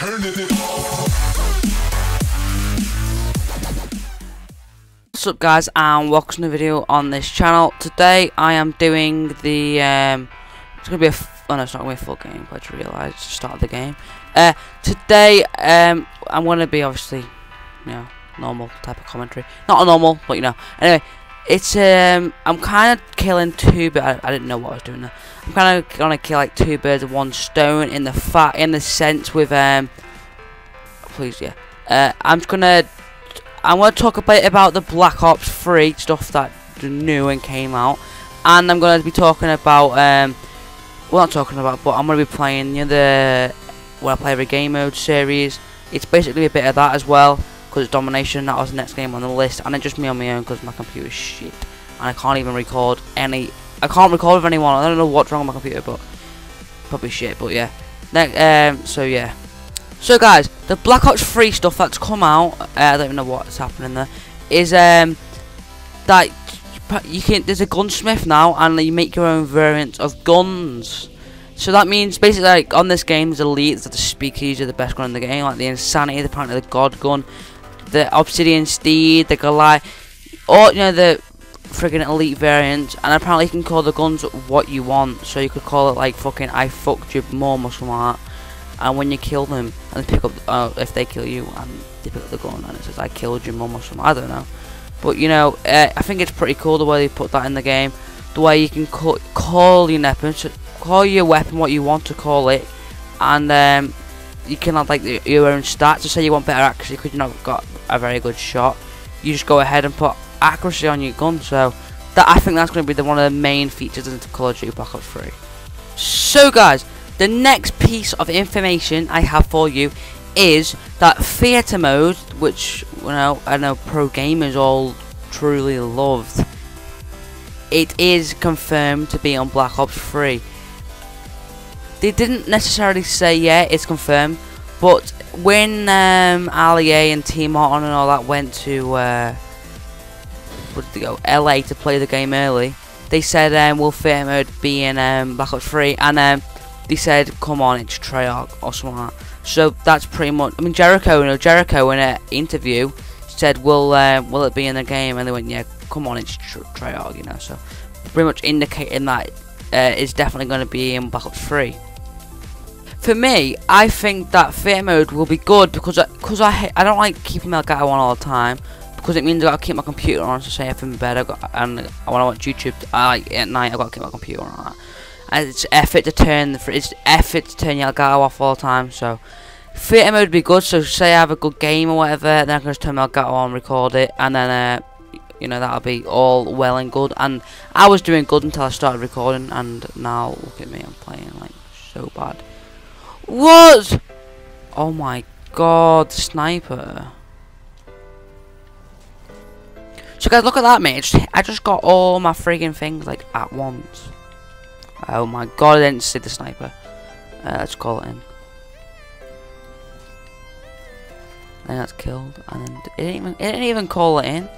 What's up guys and welcome to the video on this channel. Today I am doing the, um, it's going to be a, oh no it's not going to be a full game, but I just realised start of the game. Uh, today um, I'm going to be obviously, you know, normal type of commentary. Not a normal, but you know. Anyway, it's, um, I'm kind of killing two, but I, I didn't know what I was doing there. I'm kind of going to kill like two birds with one stone in the fat, in the sense with, um, please yeah. Uh, I'm just going to I'm going to talk a bit about the Black Ops 3 stuff that new and came out. And I'm going to be talking about, um, well not talking about, but I'm going to be playing you know, the, when I play every game mode series. It's basically a bit of that as well, because Domination, that was the next game on the list. And then just me on my own, because my computer's shit. And I can't even record any, I can't record with anyone, I don't know what's wrong with my computer, but probably shit, but yeah. Ne um, so yeah. So guys, the Black Ops 3 stuff that's come out, uh, I don't even know what's happening there, is um that you can there's a gunsmith now and you make your own variant of guns. So that means basically like on this game there's elites that the speakeasy are the best gun in the game, like the insanity, apparently the god gun, the obsidian steed, the Goliath or you know the friggin' elite variant and apparently you can call the guns what you want. So you could call it like fucking I fucked your mom or something like that. And when you kill them and they pick up uh, if they kill you and they pick up the gun and it says I killed your mum or something I don't know. But you know uh, I think it's pretty cool the way they put that in the game. The way you can call, call your weapon call your weapon what you want to call it and um, you can have like your own stats to say you want better accuracy because you've not got a very good shot you just go ahead and put accuracy on your gun so that I think that's going to be the one of the main features in Call of Duty Black Ops 3 so guys the next piece of information I have for you is that theatre mode, which you know I know pro gamers all truly loved. It is confirmed to be on Black Ops 3. They didn't necessarily say yeah, it's confirmed, but when um, Ali A and TmarTn and all that went to uh, where did they go? LA to play the game early, they said um, will mode be in um, Ops 3, and um, they said, come on, it's Treyarch or something like that. So that's pretty much. I mean, Jericho, you know, Jericho in an interview said, "Will uh, will it be in the game?" And they went, "Yeah, come on, it's Treyarch," you know. So pretty much indicating that uh, it's definitely going to be in Ops 3. For me, I think that Fear mode will be good because because I, I, I don't like keeping my guy on all the time because it means I gotta keep my computer on to say if I'm in bed. I got and when I watch YouTube, I like at night I gotta keep my computer on and it's effort to turn the it's effort to turn your Elgato off all the time. So theatre mode would be good. So say I have a good game or whatever, then I can just turn my Elgato on, record it, and then uh, you know that'll be all well and good. And I was doing good until I started recording, and now look at me, I'm playing like so bad. What? Oh my god, sniper. So guys, look at that, mate. I just got all my frigging things like at once. Oh my god, I didn't see the sniper. Uh, let's call it in. Then that's killed, and it didn't even it didn't even call it in.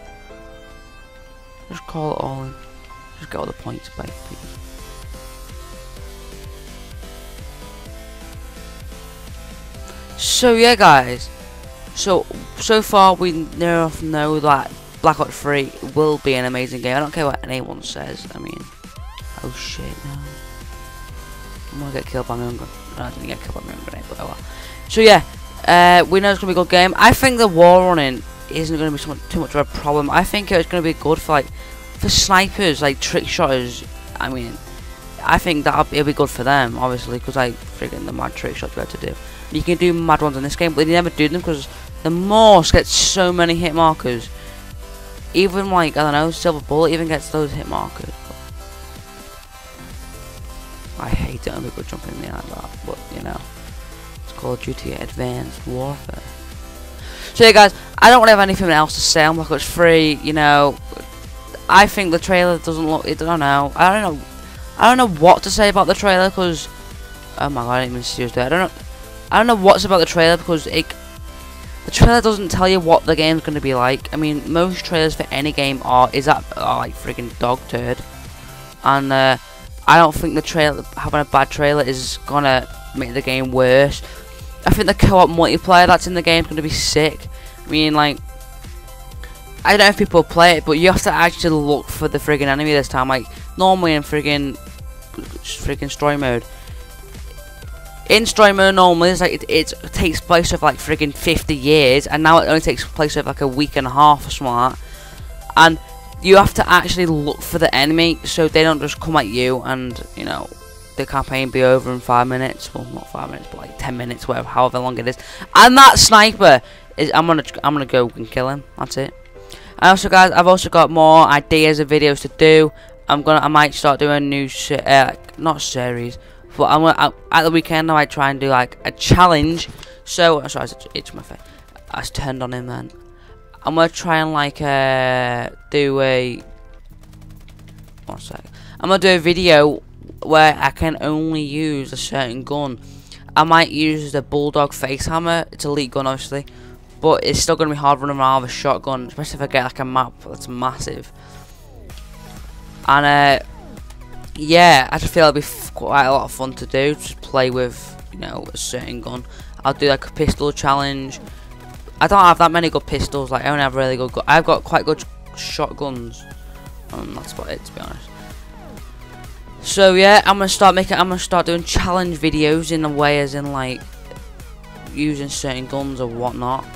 Just call it all in. Just get all the points back. So yeah, guys. So so far we know know that Black Ops 3 will be an amazing game. I don't care what anyone says. I mean. Oh shit, no. I'm gonna get killed by my own gun. I didn't get killed by my own grenade, but oh well. So yeah, uh, we know it's gonna be a good game. I think the wall running isn't gonna be so much, too much of a problem. I think it's gonna be good for like for snipers, like trick shotters. I mean, I think that'll be, it'll be good for them, obviously, because like freaking the mad trick shots we have to do. You can do mad ones in this game, but they never do them because the MORS gets so many hit markers. Even like I don't know, Silver Bullet even gets those hit markers. I hate it when people jump in the air like that, but you know, it's Call of Duty Advanced Warfare. So yeah guys, I don't really have anything else to say on Black Ops 3, you know, I think the trailer doesn't look, I don't know, I don't know, I don't know what to say about the trailer because, oh my god, I didn't even seriously, I don't know, I don't know what's about the trailer because it, the trailer doesn't tell you what the game's going to be like. I mean, most trailers for any game are, is that, are like freaking dog turd. And, uh, I don't think the trailer having a bad trailer is gonna make the game worse. I think the co-op multiplayer that's in the game is to be sick. I mean, like, I don't know if people play it, but you have to actually look for the friggin' enemy this time. Like, normally in friggin' friggin' story mode, in story mode normally it's like it, it, takes place over like friggin' 50 years, and now it only takes place over like a week and a half or something like. And you have to actually look for the enemy, so they don't just come at you and you know the campaign be over in five minutes. Well, not five minutes, but like ten minutes, whatever, however long it is. And that sniper is. I'm gonna. I'm gonna go and kill him. That's it. And also, guys, I've also got more ideas of videos to do. I'm gonna. I might start doing a new, uh, not series, but I'm gonna, at the weekend. I might try and do like a challenge. So, sorry, it's my face. I turned on him then. I'm gonna try and like uh, do a. One sec. I'm gonna do a video where I can only use a certain gun. I might use the Bulldog Face Hammer. It's a elite gun, obviously. But it's still to be hard running around with a shotgun. Especially if I get like a map that's massive. And uh, yeah, I just feel it'll be quite a lot of fun to do. Just play with, you know, a certain gun. I'll do like a pistol challenge. I don't have that many good pistols. Like I only have really good. I've got quite good shotguns. Um, that's about it, to be honest. So yeah, I'm gonna start making. I'm gonna start doing challenge videos in a way, as in like using certain guns or whatnot.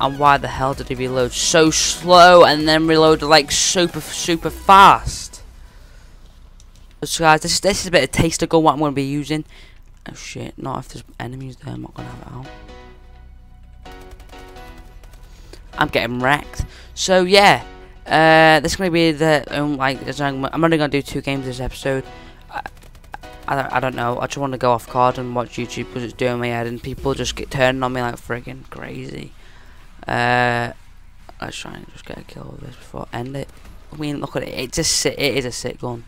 And why the hell did he reload so slow and then reload like super super fast? So guys, this this is a bit of taste of gun what I'm gonna be using. Oh shit! Not if there's enemies there. I'm not gonna have it out. I'm getting wrecked. So yeah, uh, this is going to be the um, like I'm only going to do two games this episode. I, I, don't, I don't know. I just want to go off card and watch YouTube because it's doing my head, and people just get turning on me like friggin' crazy. Uh, let's try and just get a kill this before I end it. I mean, look at it. It's a it is a sick gun.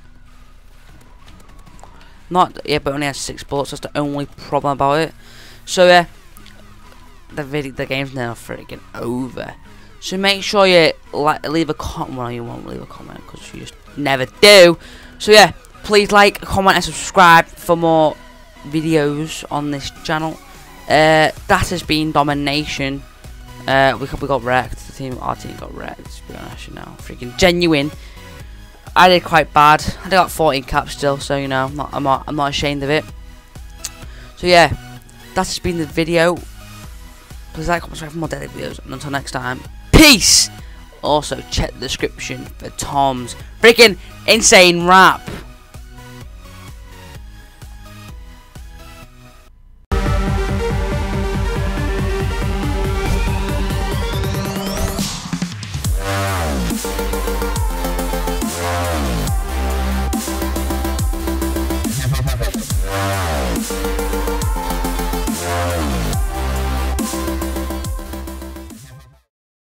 Not yeah, but only has six bullets. That's the only problem about it. So yeah, the video, the game's now freaking over. So make sure you like leave a comment. Well, you won't leave a comment because you just never do. So yeah, please like, comment, and subscribe for more videos on this channel. Uh, that has been domination. Uh, we we got wrecked. The team, our team got wrecked. To be honest, you know, freaking genuine. I did quite bad. I got 14 caps still, so you know, I'm not, I'm not, I'm not ashamed of it. So yeah, that's been the video. Please like, comment, subscribe for more daily videos, and until next time. Peace! Also, check the description for Tom's freaking insane rap.